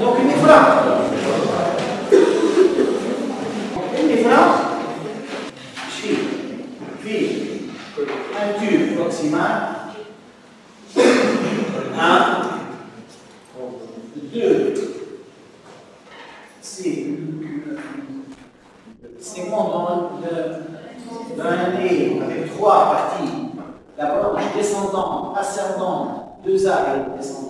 Donc une Donc Une ifra, chi, puis un tube proximal, un, deux, c'est segment un nez avec trois parties, la branche descendante, ascendante, deux arrêts descendants.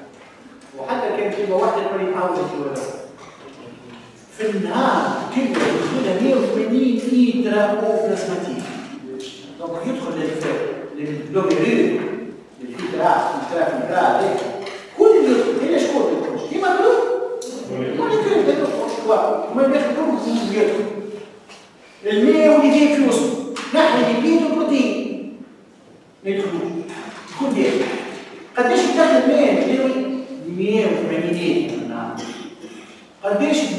كان كيبقى واحد ما يتعاونش يشوفها في النهار كيبقى يدخلها 180 لتر او بلازماتيك دونك يدخل للبلوميرين للفلترات فلترات المراه هذيك كل اللي يدخل هي شكون ما يدخلش كيما بلوم كل اللي ما يدخلش وما يدخلوش ويدخل الماء واللي جاي في وسطه نحن اللي بيدو Additionally,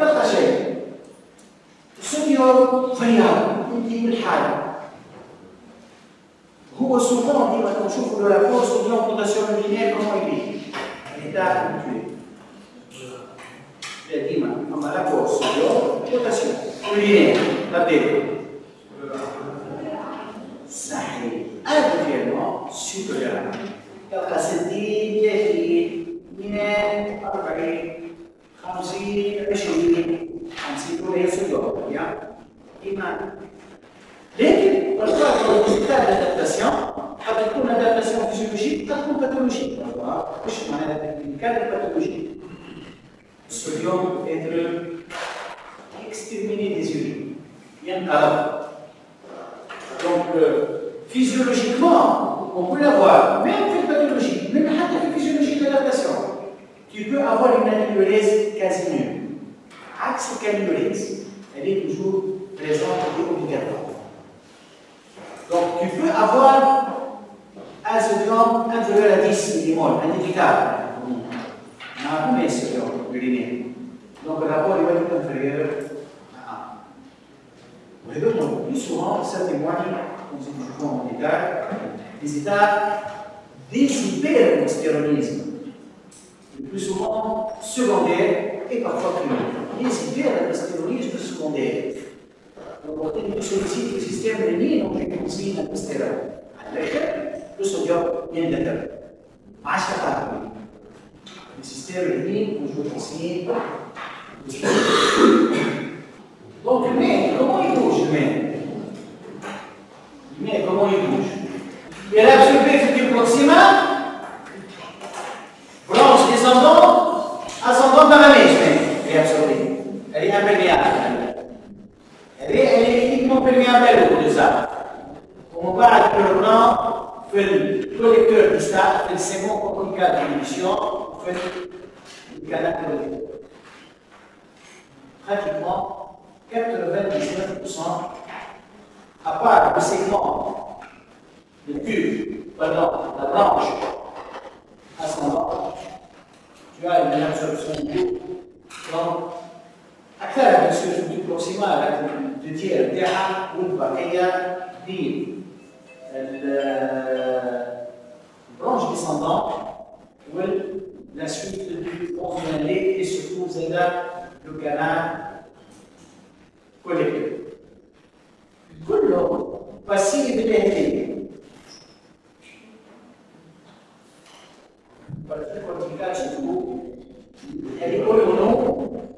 ما شيء شيء الصوديوم خيار من بالحال هو سوفون ديما كنشوفو لو رابور سوديوم بوتاسيوم لينير كومون يبيه يعني الهداء كونتوي ديما اما رابور سوديوم بوتاسيوم لينير لا ديما صحيح انفيرمون سوبر تلقى 60 30同时要上面，同时都要出国，对呀，对吗？Lekin, lorsque on fait l'adaptation, avec une adaptation physiologique, pas une pathologie. On va voir, je suis malade avec une cadre pathologique. Ce lion est de exterminer les yeux. Il y a. Donc, physiologiquement, on peut l'avoir, même avec pathologie, même avec physiologie d'adaptation tu peux avoir une améliorèse quasi nulle. Axe calibrèse, elle est toujours présente et obligatoire. Donc tu peux avoir un sodium inférieur à 10 millimoles, indicable. On a un sodium urinaire. Donc le rapport il va être inférieur à 1. Mais donc, plus souvent, ça témoigne, comme c'est toujours en détail, des états déshypermostéroniques le plus souvent secondaire et parfois primaires. Les situé à la stéroïsme secondaire. Donc, on peut dire que le système de l'île, donc, est aussi la stéroïsme. À le sodium vient de l'air. À chaque fois, le système de l'île, on peut enseigner par le sodium. Donc, le mais, comment il bouge, le mais Le mais, comment il bouge Il y a l'absolu du proximal. première belle de ça. On va actuellement faire le collecteur de fait le segment comunicat de l'émission, faire le canal collecteur. Pratiquement 99%, à part le segment de tube pardon, la branche ascendante, tu as une absorption du. اكثرها بالسجون البروكسيمال هذه الجديره تاعها والبقيه دي البرونش ديسوندون وال la سويت du بروفيلي اي سورتو زاد لو كلام كوليكتيف كله بسيط بالهدية Para que a gente continue a gente, ele colocou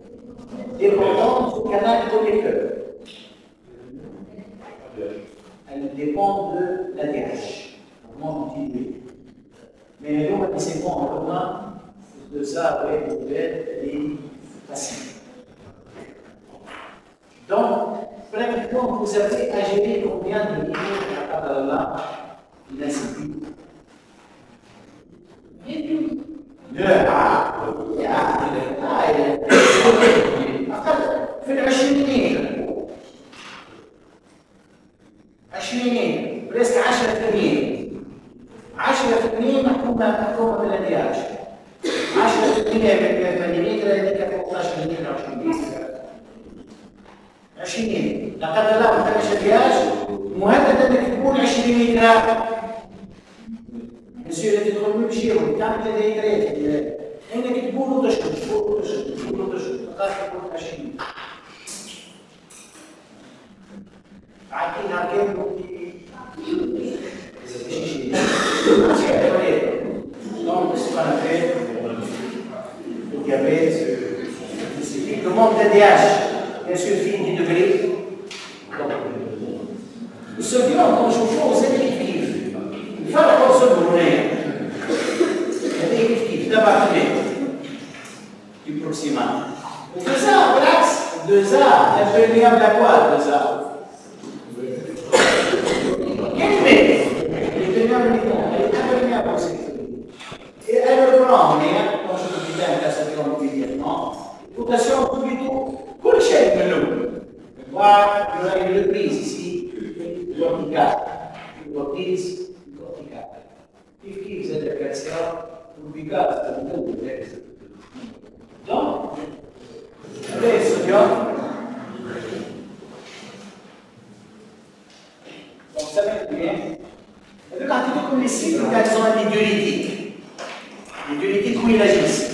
dépendant du canal protecteur. Elle dépend de la DH, Mais nous, on sait en commun de ça avec Google et facile. Donc, premièrement, vous avez à gérer combien de millions de la table là, l'institut Donc, ce qu'on le diabète, le manque de DH. cuida disso.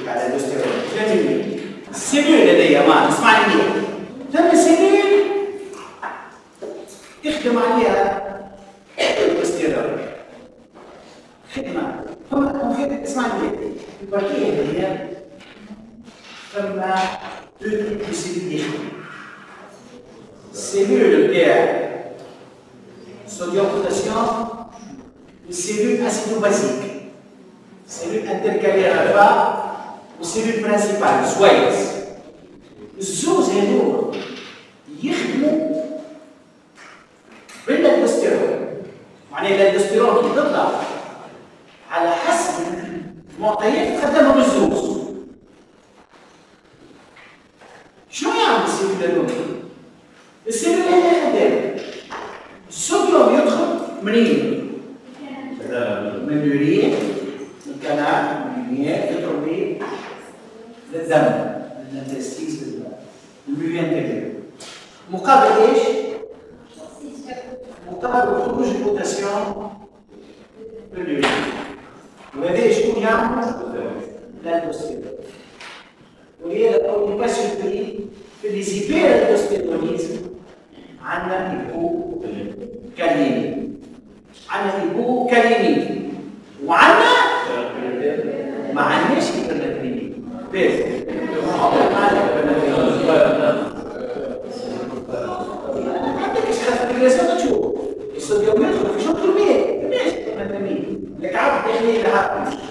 على الاستيرون 30 السيلول لدي ما اسمعني لما السيلول يخدم عليها الاستيرون خدمة فما اسمعني البقية هي فما دو تيب دو سيلول السيلول صوديوم بوتاسيوم والسيلول اسيدو بازيك سيلول انتركالير الفا os serviços principais, os quais? Jesus é interessante tu. Isso deu mesmo, fechou por mim. Mesmo, para mim. Ele acaba de terminar rápido.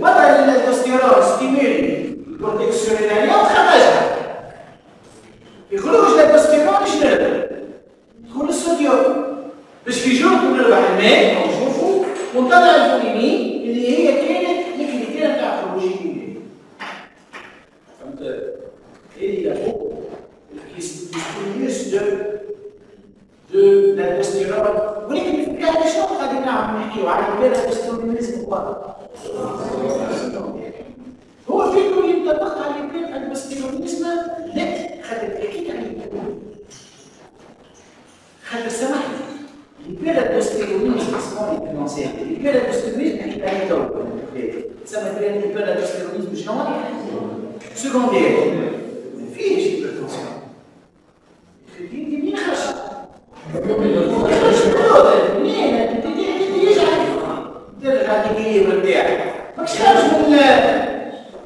بدل الاستيراد ستيميلي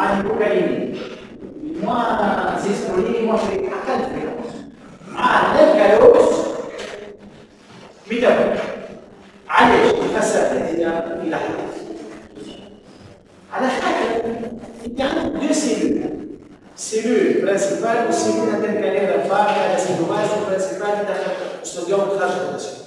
analipuka lini? Mwasisiku hii mwaka akali عقلك يوسف بدون عليه فساد الى الى حدث على حاجه انت عندك دو سيلول سيلول برينسيبال وسيلول عندك كاليدا فاقيه سيلوباز برينسيبال داخل استوديوم خارج الرسم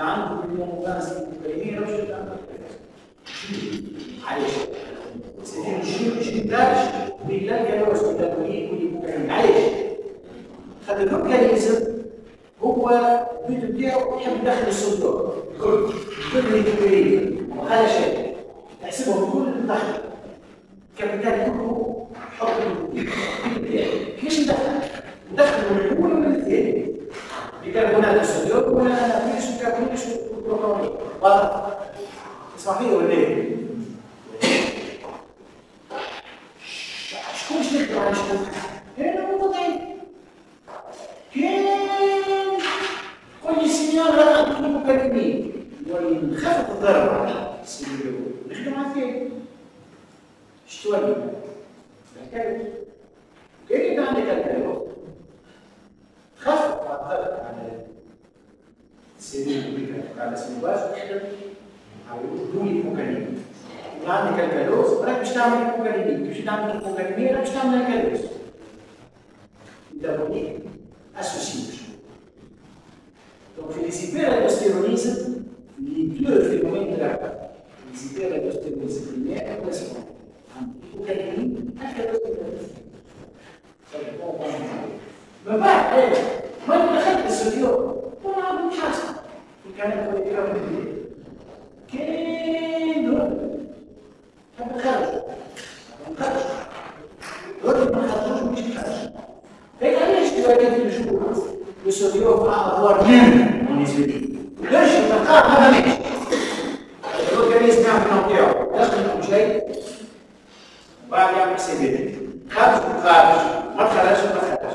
اللي عنده مليون وناس متدينين رجل تعمل عايش سيدي الشيء مش يندرج بالله كان هو السودانيين والمكانين عايش خد الركن الاسم هو البيت بتاعه يحب داخل الصندوق كل الكبيرين وخلى شيء احسبهم كل دخل كابيتال كله حط مش دخل دخل من الاول ولا الثاني اللي كان هناك الصندوق ولا قال تسمحين ولا ايه؟ شكون شدك معاه شكون؟ هنا منتظرين كاين كل سنين لا نكون مكلمين يعني ولكن خفت الضرر سيدي نخدم عافية شتوالي هكاك كاين عندك الكلام خفت الضرر على seria ah, o único lugar desse negócio, é o único caminho. lado naquele garoto, para que estava com o caminho? Que estava com o caminho, era que estava naquele garoto. Então, por aí, associamos. Então, Felicipera não se ironiza, leitura de uma entrada. Felicipera não se ironiza primeiro, é o mesmo. O caminho, acho que é o mesmo. Mas vai, é, mas a gente decidiu, por lá, um chasco porque ela foi para mim. Quendo! É um caso. É um caso. Dois marcadores modificados. Pega a lista que vai vir aqui no o seu Deus fala o ordem. Não é isso aqui. O gancho está cá, mas a lista. Eu vou querer ensinar para o Nautel. Deus que não tem jeito. Vai lá perceber. Cabos por cabos, marcadores por marcadores.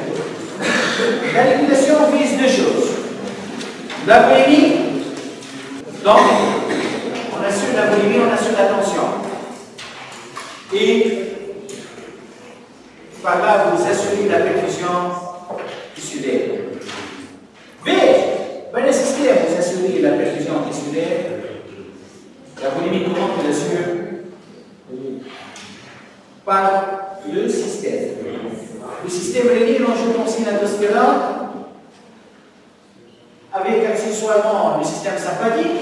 La liquidation vise deux choses. La boulimie, donc, on assure la volumie, on assure l'attention. Et par là, vous assurez la perfusion tissulaire. Mais, par le système, vous assurez la perfusion tissulaire. La boulimie, comment vous sûr, Par le système. Le système régné dont je consigne la un avec accessoirement le système sympathique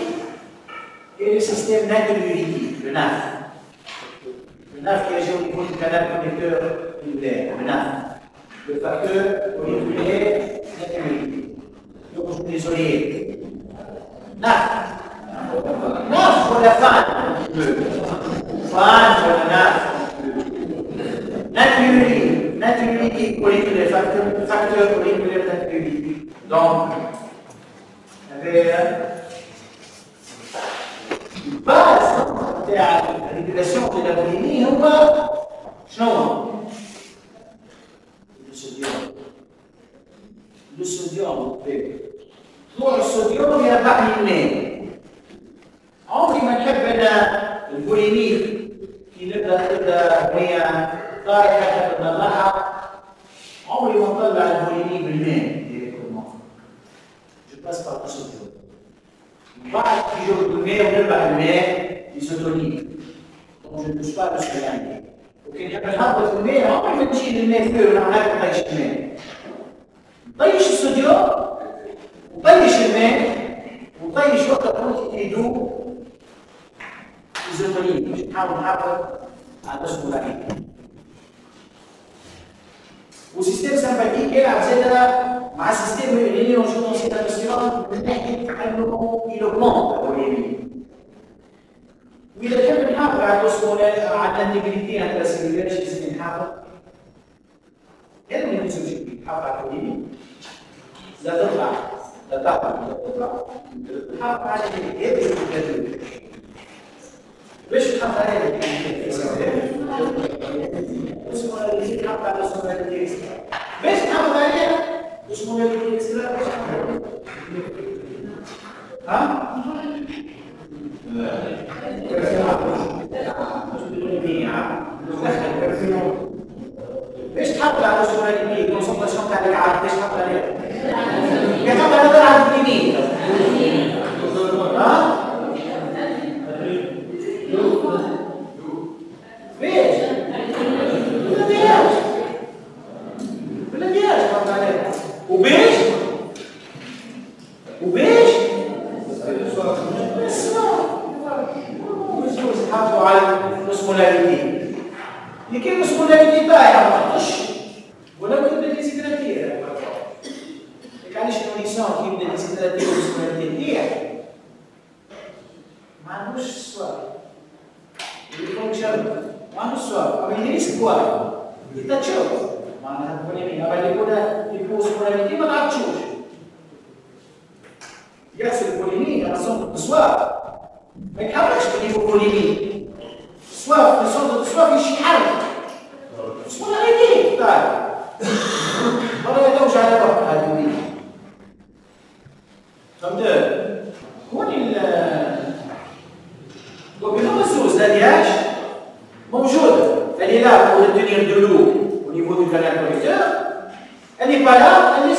et le système d'intériorité, le NAF. Le NAF qui agit au niveau du canal connecteur cellulaire, le NAF. Le facteur auriculaire d'intériorité. Donc je suis désolé. NAF. NAF pour la fin. Fin pour le NAF. L'intériorité. naturally écoulé que les facteurs, facteurs moléculaires naturels. Donc, vers الباس تاع الريجولاسيون دو لابوليمي هما شنو هما؟ الصوديوم الصوديوم طلوع الصوديوم يرفع لي الماء عمري ما نحب انا البوليمير كي نبدا تبدا هي قال كشف المذرعة عمري ما طلع الهوليني بالماء ديريكت الموقف جو باس بار ديسو بعد كي جو بالماء ونربح الماء ايزوتونيك دونك جو بوش با لو سيلان وكان يعمل هبط الماء عمري ما نشيل الماء فيه ولا عارف نطيش الماء نطيش الصوديوم وطيش الماء وطيش وقت قلت ايدو ايزوتونيك باش نحاول نحافظ على الاسم وسيستم سمباتيك يلعب زي ده مع سيستم اللي موجود في الانستيرال من ناحيه انه يلومونت او يمين واذا تحب نحافظ على الوصول على الانتجريتي على السيميليشنز نحافظ هذا من السوشيال نحافظ على اليمين لا تطلع لا تطلع لا تطلع نحافظ على هذه مش حقائق اسمه الجديد حتى على اسمه الجديد مش حقائق اسمه الجديد ها؟ مش حتى على اسمه الجديد كونسنتريشن تاع الكعب مش حتى عليه هياش موجوده Elle est là pour le tenir de l'eau au niveau du canal collecteur. Elle n'est pas là, elle est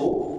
school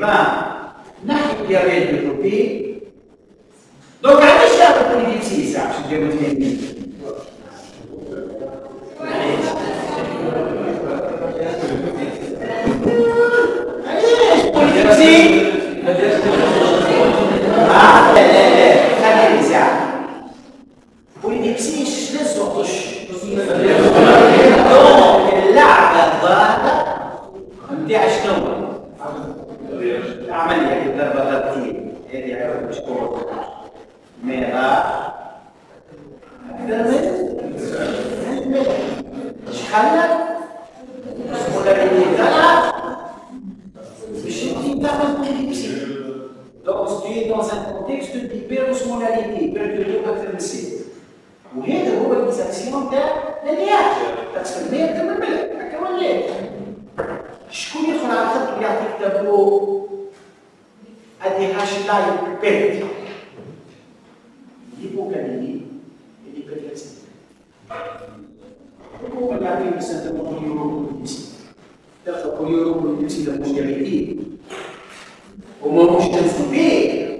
ma Nadia Vedio Topi, dove siamo quindi decisa, ci devo dire. cas le plus pénétrant. L'hypocalémie et l'hyperlaxité. Pourquoi regarder le symptôme qu'on y reproduit ici Peut-être qu'on y la ici la mondialité. Au moment où je t'ai souffert,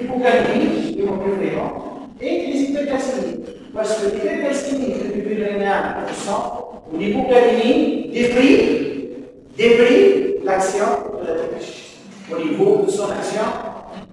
l'hypocalémie est mon plus fréquent. Et les hypercalcémies. Parce que l'hypercalcémie que tu peux donner à sang, ou l'hypocalémie débris, débris l'action de la dépêche. au niveau de son action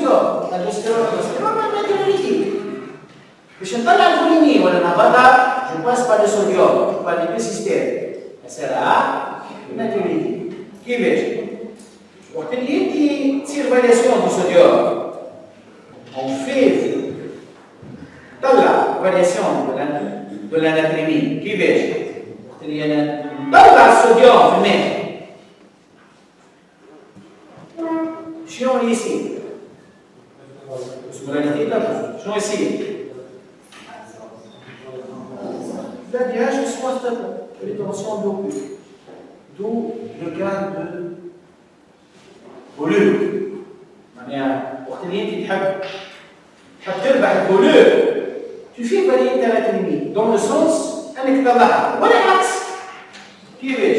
dico la gestione questa, ma non mettere le righe. Dice, tale alcuni mi vogliono guardare, c'è qua spalle sul io, qua di più sistema. E sarà, mettere le righe. Chi invece? Quindi si variazione su di un fede dalla variazione dell'anatomia chi invece dalla studio per me ci sono gli simili اسمرين ثيتا شنو يصير؟ La DH soit stable, elle est dans son lobule. D'où le gain de volume. معناها وقت اللي انت تحب تحب تربح الفوليوم tu fais varier ta latérite dans le sens انك تطلعها ولا العكس كيفاش؟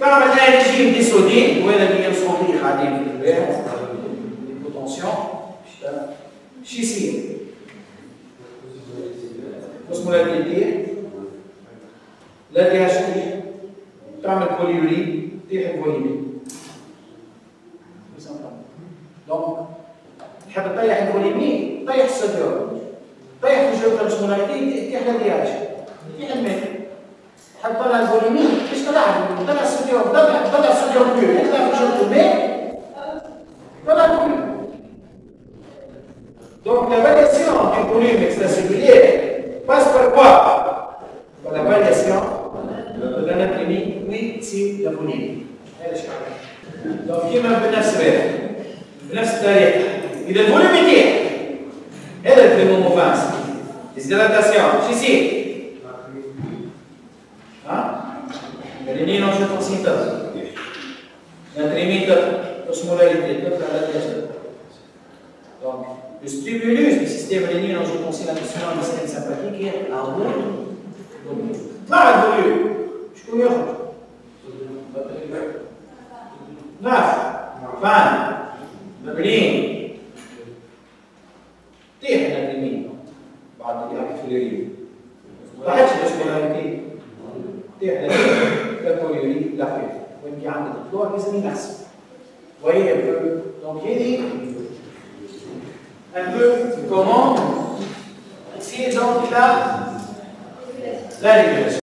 تعمل تلاقي تجيب دي سودين وهذا اللي يصوم به خادم في البيت și sfânt. Nu spune Biblie? Lădeaș